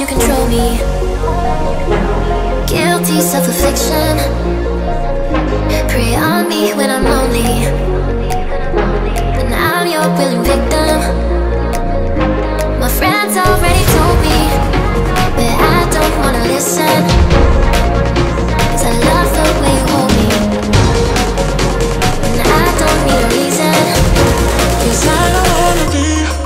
you control me. Guilty self-affliction. Prey on me when I'm lonely. And I'm your willing victim. My friends already told me but I don't wanna listen. Cause love the way you hold me. And I don't need a reason. Cause I don't wanna be